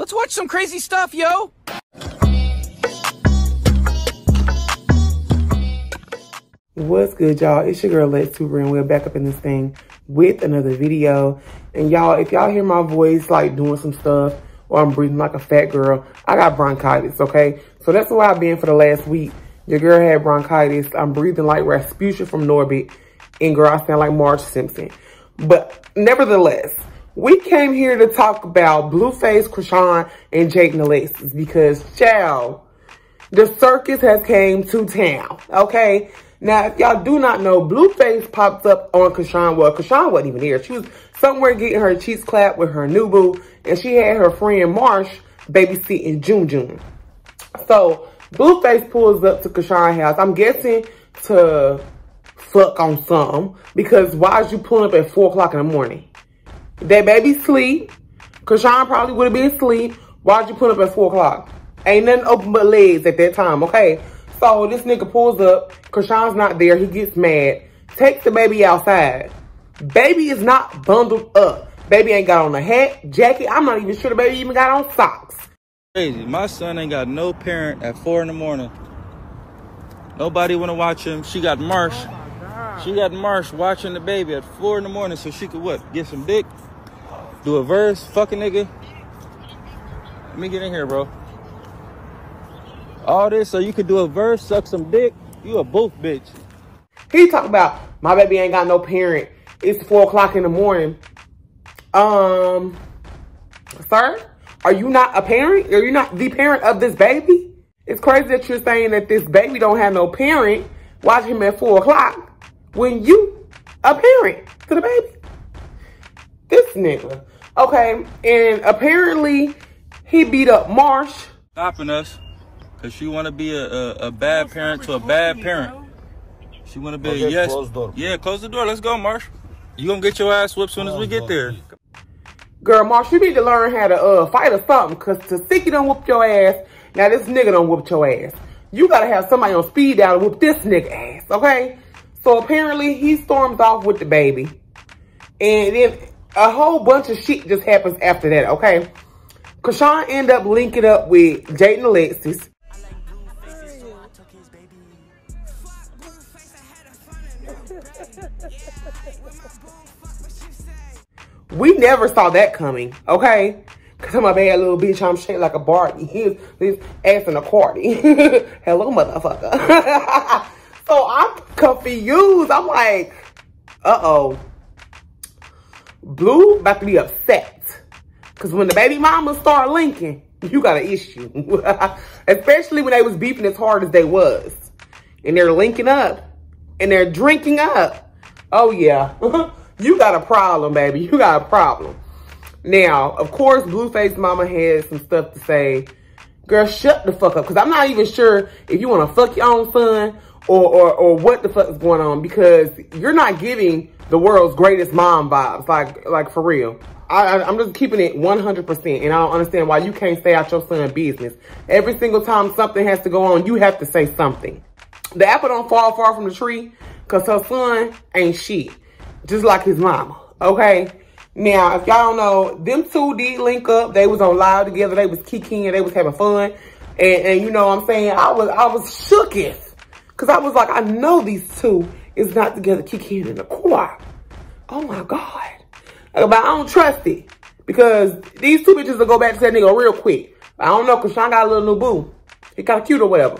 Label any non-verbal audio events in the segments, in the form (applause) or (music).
Let's watch some crazy stuff, yo. What's good, y'all? It's your girl, Lexx 2Real, and we're back up in this thing with another video. And y'all, if y'all hear my voice, like, doing some stuff, or I'm breathing like a fat girl, I got bronchitis, okay? So that's why I've been for the last week. Your girl had bronchitis. I'm breathing like Rasputia from Norbit. And girl, I sound like Marge Simpson. But nevertheless, we came here to talk about Blueface, Chrisean, and Jaidyn Alexis because, child, the circus has came to town, okay? Now, if y'all do not know, Blueface popped up on Chrisean. Well, Chrisean wasn't even here. She was somewhere getting her cheeks clapped with her new boo, and she had her friend Marsh babysitting June June. So, Blueface pulls up to Chrisean's house. I'm guessing to fuck on some because why is you pulling up at 4 o'clock in the morning? That baby sleep. Chrisean probably would have been asleep. Why'd you put up at 4 o'clock? Ain't nothing open but legs at that time, okay? So this nigga pulls up. Chrisean's not there. He gets mad. Takes the baby outside. Baby is not bundled up. Baby ain't got on a hat, jacket. I'm not even sure the baby even got on socks. Crazy. My son ain't got no parent at 4 in the morning. Nobody want to watch him. She got Marsh. Oh she got Marsh watching the baby at 4 in the morning so she could what? Get some dick? Do a verse? Fuck a nigga? Let me get in here, bro. All this so you could do a verse, suck some dick? You a both bitch. He talk about, my baby ain't got no parent. It's 4 o'clock in the morning. Um, sir, are you not a parent? Are you not the parent of this baby? It's crazy that you're saying that this baby don't have no parent watching him at 4 o'clock when you a parent to the baby. This nigga. Okay, and apparently he beat up Marsh. Stopping us because she want to be a, a, a, bad parent to a bad parent. She want to be okay, a yes. Close door. Yeah, close the door. Let's go, Marsh. You gonna get your ass whipped soon as we get there. Girl, Marsh, you need to learn how to uh, fight or something because to Tasiki don't whoop your ass. Now this nigga don't whoop your ass. You gotta have somebody on speed dial to whoop this nigga ass, okay? So apparently he storms off with the baby. And then a whole bunch of shit just happens after that, okay? Chrisean end up linking up with Jaidyn Alexis. we never saw that coming, okay? Cause I'm a bad little bitch, I'm shaped like a Barbie. He's, he's asking a Cardi. (laughs) Hello, motherfucker. (laughs) so I'm confused. I'm like, uh-oh. Blue about to be upset. Because when the baby mama start linking, you got an issue. (laughs) Especially when they was beefing as hard as they was. And they're linking up. And they're drinking up. Oh, yeah. (laughs) you got a problem, baby. You got a problem. Now, of course, blue Blueface mama has some stuff to say. Girl, shut the fuck up. Because I'm not even sure if you want to fuck your own son or, or, or what the fuck is going on. Because you're not giving the world's greatest mom vibes. Like, like for real. I, am just keeping it 100%. And I don't understand why you can't stay out your son's business. Every single time something has to go on, you have to say something. The apple don't fall far from the tree because her son ain't shit. Just like his mama. Okay? Now, if y'all don't know, them two did link up. They was on live together. They was kicking and they was having fun. And, and you know what I'm saying? I was I was shooketh. Because I was like, I know these two is not together kicking in the car. Oh my God. But I don't trust it. Because these two bitches will go back to that nigga real quick. I don't know, because Sean got a little new boo. He kind of cute or whatever.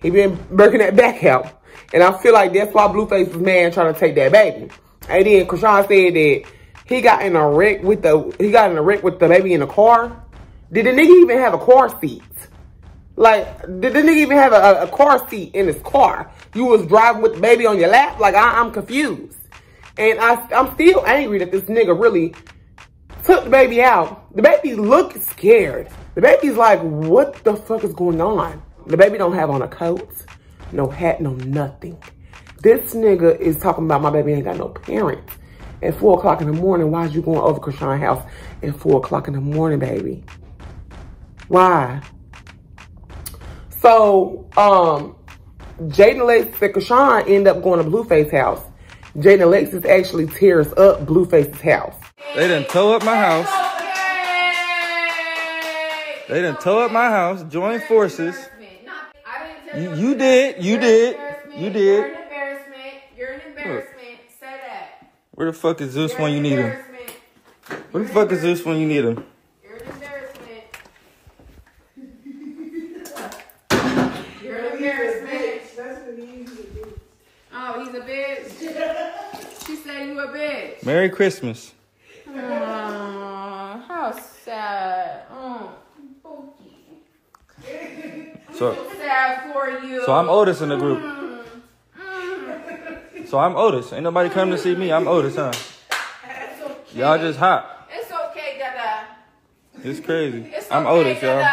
He been working that back out. And I feel like that's why Blueface was mad trying to take that baby. And then Chrisean said that he got in a wreck with the he got in a wreck with the baby in the car. Did the nigga even have a car seat? Like, did the nigga even have a, a car seat in his car? You was driving with the baby on your lap? Like, I, am confused. And I, I'm still angry that this nigga really took the baby out. The baby looked scared. The baby's like, what the fuck is going on? The baby don't have on a coat, no hat, no nothing. This nigga is talking about my baby ain't got no parents. At 4 o'clock in the morning, why is you going over Chrisean house at 4 o'clock in the morning, baby? Why? So, um, Jaidyn Alexis and Chrisean end up going to Blueface house. Jaidyn Alexis actually tears up Blueface's house. They didn't tow up my house. They done tore up my house, joined forces. You, you did, you did, you did. You're an embarrassment. You're an embarrassment. Say that. Where the fuck is Zeus You're when you need him? Where the fuck is Zeus when you need him? You're an embarrassment. You're an embarrassment. Oh, he's a You a bitch. Merry Christmas. How sad. Oh, (laughs) So, sad for you. so I'm Otis in the group. Mm. So I'm Otis. Ain't nobody come to see me. I'm Otis, huh? It's okay. Y'all just hot. It's okay, Dada. It's crazy. It's I'm okay, Otis, y'all.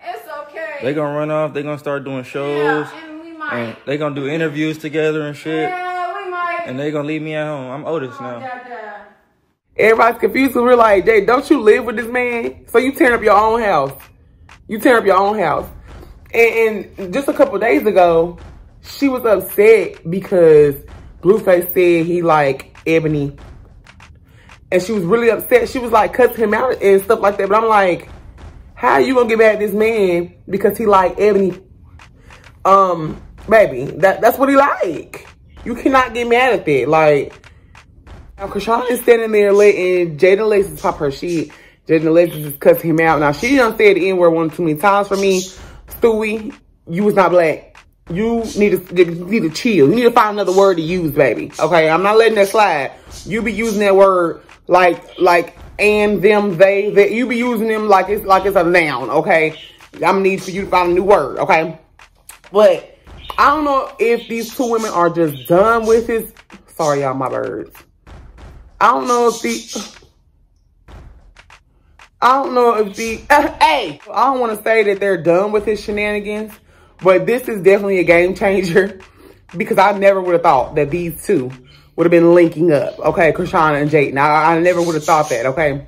It's okay. They gonna run off. They gonna start doing shows. Yeah, and we might. And they gonna do interviews together and shit. yeah. And they gonna leave me at home. I'm Otis oh, now. Everybody's confused. So we're like, Jay, don't you live with this man? So you tearing up your own house. You tearing up your own house. And, and just a couple days ago, she was upset because Blueface said he like Ebony. And she was really upset. She was like cussing him out and stuff like that. But I'm like, how you gonna get mad at this man because he like Ebony? Um, baby, that that's what he like. You cannot get mad at that. Like, now, Chrisean is standing there letting Jaidyn Alexis pop her shit. Jaidyn Alexis is cussing him out. Now, she done said the N-word one too many times for me. Stewie, you was not black. You need to, you need to chill. You need to find another word to use, baby. Okay, I'm not letting that slide. You be using that word like, like, and, them, they, that. You be using them like it's, like it's a noun, okay? I'm gonna need for you to find a new word, okay? But, I don't know if these two women are just done with his, sorry y'all, my birds. I don't know if the. I don't know if the. (laughs) hey, I don't want to say that they're done with his shenanigans, but this is definitely a game changer (laughs) because I never would have thought that these two would have been linking up. Okay, Krishana and Jake. Now I never would have thought that. Okay,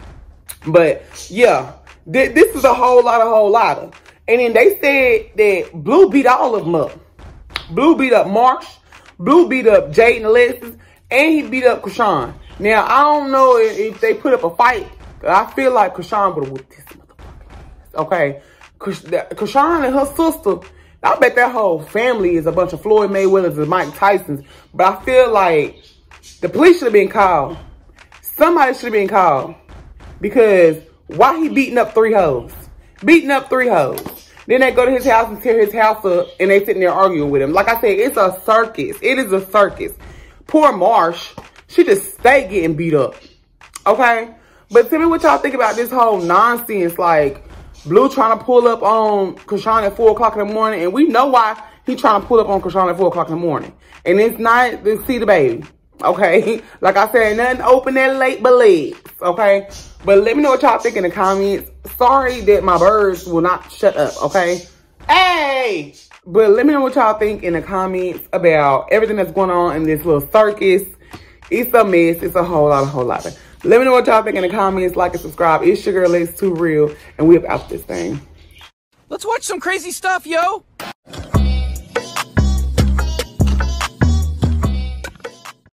but yeah, th this is a whole lot, a whole lot of. And then they said that Blue beat all of them up. Blue beat up Marsh. Blue beat up Jaidyn Alexis. And he beat up Chrisean. Now, I don't know if, if they put up a fight. I feel like Chrisean would have whooped this motherfucker. Okay? Krish- Chrisean and her sister, I bet that whole family is a bunch of Floyd Mayweathers and Mike Tysons. But I feel like the police should have been called. Somebody should have been called. Because why he beating up three hoes? Beating up three hoes. Then they go to his house and tear his house up and they sitting there arguing with him. Like I said, it's a circus. It is a circus. Poor Marsh, she just stay getting beat up. Okay? But tell me what y'all think about this whole nonsense. Like, Blue trying to pull up on Chrisean at 4 o'clock in the morning. And we know why he trying to pull up on Chrisean at 4 o'clock in the morning. And it's not to see the baby. Okay? (laughs) Like I said, nothing open that late but legs. Okay? But let me know what y'all think in the comments. Sorry that my birds will not shut up. Okay? Hey! But let me know what y'all think in the comments about everything that's going on in this little circus. It's a mess. It's a whole lot, a whole lot. Let me know what y'all think in the comments. Like and subscribe. It's girl, Lexx 2Real. And we about this thing. Let's watch some crazy stuff, yo.